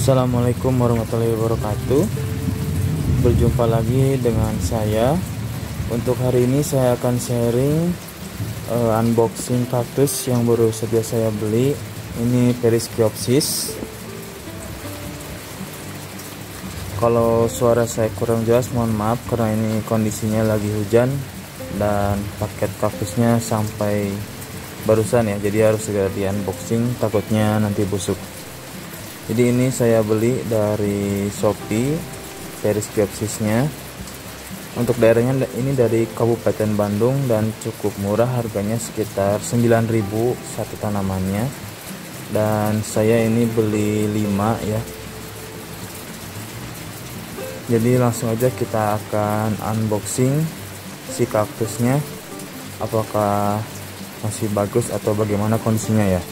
Assalamualaikum warahmatullahi wabarakatuh. Berjumpa lagi dengan saya. Untuk hari ini saya akan sharing uh, Unboxing kaktus yang baru saja saya beli. Ini Perisciopsis Kalau suara saya kurang jelas mohon maaf Karena ini kondisinya lagi hujan Dan paket kaktusnya sampai barusan ya. Jadi harus segera di unboxing Takutnya nanti busuk jadi ini saya beli dari Shopee periskopsisnya untuk daerahnya ini dari Kabupaten Bandung dan cukup murah harganya sekitar 9000 satu tanamannya. Dan saya ini beli 5 ya. Jadi langsung aja kita akan unboxing si kaktusnya. Apakah masih bagus atau bagaimana kondisinya ya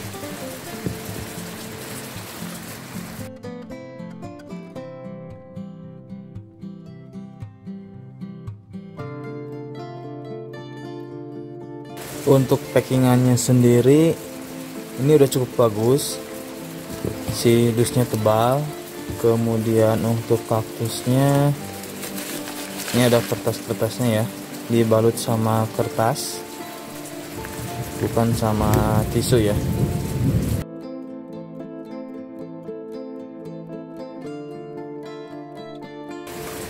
untuk packingannya sendiri ini udah cukup bagus. Si dusnya tebal. Kemudian untuk kaktusnya ini ada kertas-kertasnya ya. Dibalut sama kertas. Bukan sama tisu ya.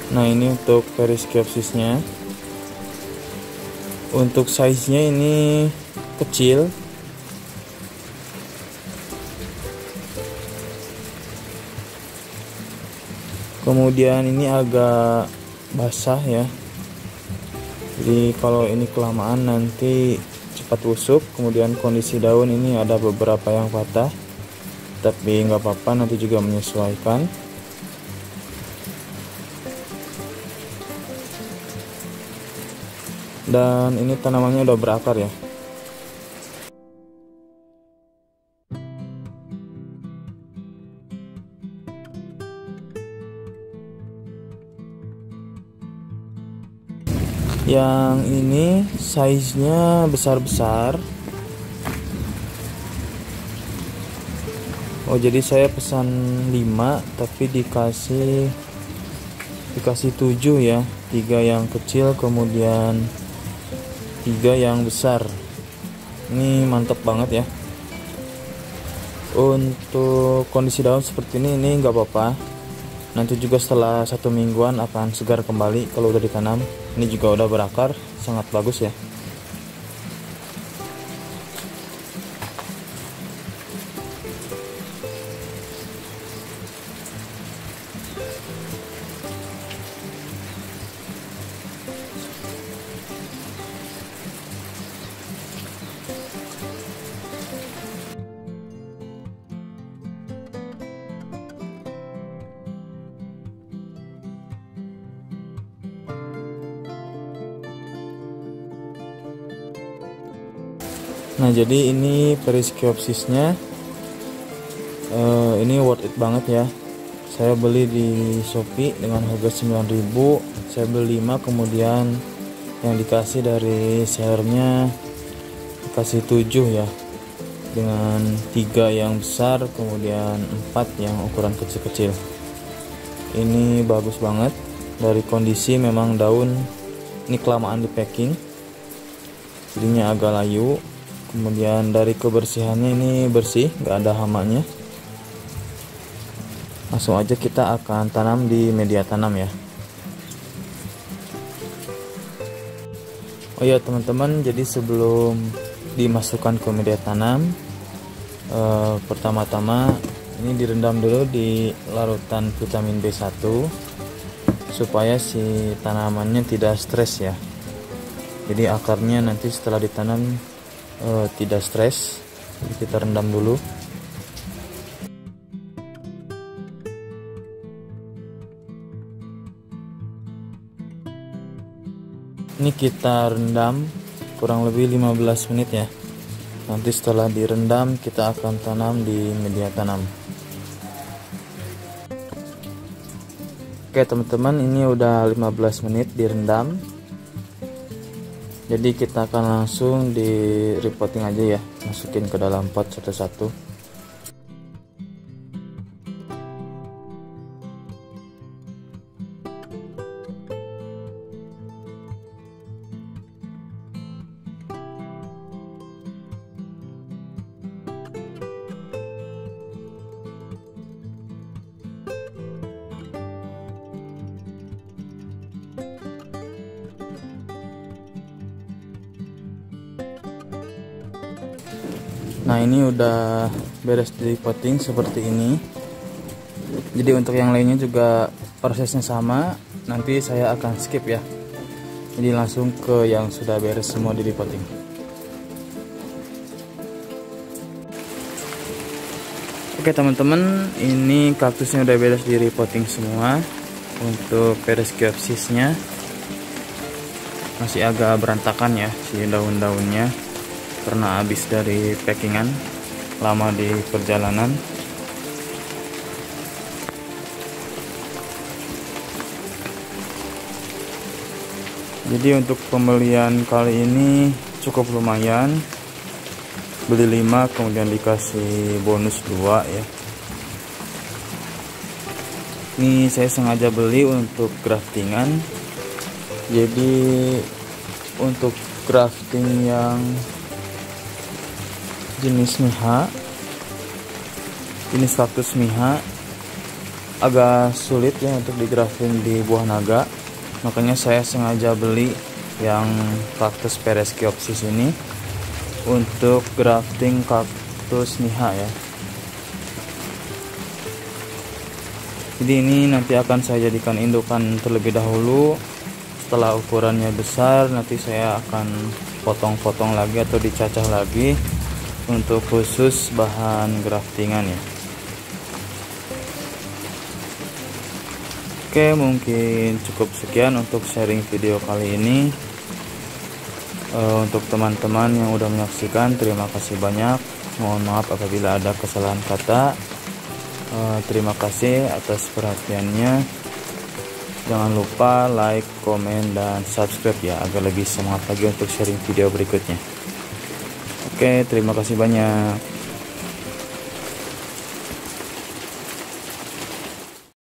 Nah ini untuk periskopsisnya untuk size nya ini kecil. Kemudian ini agak basah ya. Jadi kalau ini kelamaan nanti cepat busuk kemudian kondisi daun ini ada beberapa yang patah. Tapi nggak apa-apa nanti juga menyesuaikan dan ini tanamannya udah berakar ya? Yang ini size nya besar-besar. Oh jadi saya pesan 5 tapi dikasih dikasih 7 ya. Tiga yang kecil kemudian tiga yang besar. Ini mantap banget ya. Untuk kondisi daun seperti ini ini nggak apa-apa. Nanti juga setelah satu mingguan akan segar kembali kalau udah ditanam. Ini juga udah berakar sangat bagus ya Nah jadi ini periskiopsisnya uh, ini worth it banget ya. Saya beli di Shopee dengan harga 9000 Saya beli 5 kemudian yang dikasih dari sellernya dikasih 7 ya. Dengan tiga yang besar kemudian empat yang ukuran kecil-kecil. Ini bagus banget. Dari kondisi memang daun ini kelamaan di packing. Jadinya agak layu kemudian dari kebersihannya ini bersih nggak ada hamanya. Langsung aja kita akan tanam di media tanam ya. Oh ya teman-teman jadi sebelum dimasukkan ke media tanam eh, pertama-tama ini direndam dulu di larutan vitamin B1 supaya si tanamannya tidak stres ya. Jadi akarnya nanti setelah ditanam uh, tidak stres kita rendam dulu. Ini kita rendam kurang lebih 15 menit ya. Nanti setelah direndam kita akan tanam di media tanam. Oke teman-teman ini udah 15 menit direndam jadi kita akan langsung di repotting aja ya. Masukin ke dalam pot satu-satu nah ini udah beres di potting seperti ini. Jadi untuk yang lainnya juga prosesnya sama. Nanti saya akan skip ya. Jadi langsung ke yang sudah beres semua di repotting oke teman-teman ini kaktusnya udah beres di semua untuk periskiopsisnya masih agak berantakan ya si daun-daunnya karena habis dari packingan lama di perjalanan. Jadi untuk pembelian kali ini cukup lumayan. Beli 5 kemudian dikasih bonus 2 ya. Ini saya sengaja beli untuk graftingan. Jadi untuk grafting yang jenis miha jenis kaktus miha agak sulit ya untuk digrafting di buah naga. Makanya saya sengaja beli yang kaktus pereskiopsis ini untuk grafting kaktus miha ya. Jadi ini nanti akan saya jadikan indukan terlebih dahulu. Setelah ukurannya besar nanti saya akan potong-potong lagi atau dicacah lagi untuk khusus bahan graftingan ya. Oke mungkin cukup sekian untuk sharing video kali ini. Uh, Untuk teman-teman yang udah menyaksikan terima kasih banyak. Mohon maaf apabila ada kesalahan kata. Uh, Terima kasih atas perhatiannya. Jangan lupa like, komen, dan subscribe ya Agar lebih semangat lagi untuk sharing video berikutnya Oke, terima kasih banyak.